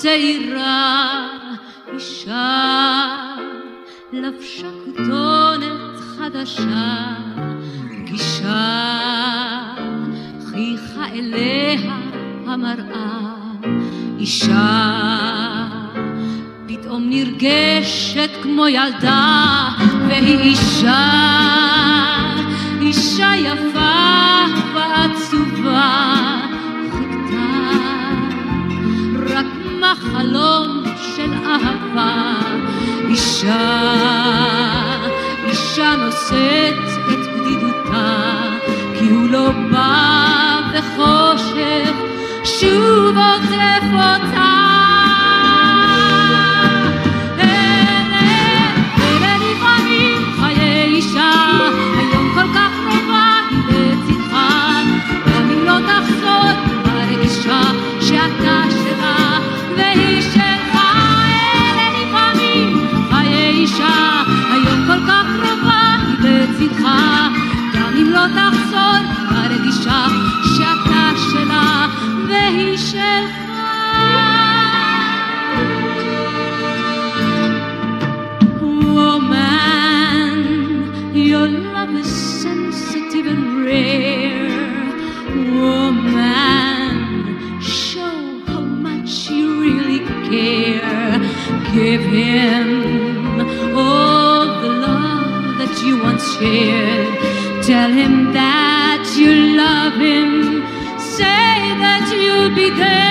צעירה, אישה, לבשה כתונת חדשה, גישה, חייכה אליה המראה, אישה, פתאום נרגשת כמו ילדה, והיא אישה חלום של אהבה, אישה, אישה נושאת את בדידותה, כי הוא לא בא בחושך, שוב עוטף אותה. הרגישה שאתה שלה והיא שלך. Woman, your love is sensitive and rare. Woman, show how much you really care. Give him all the love that you once shared. Tell him that Yeah.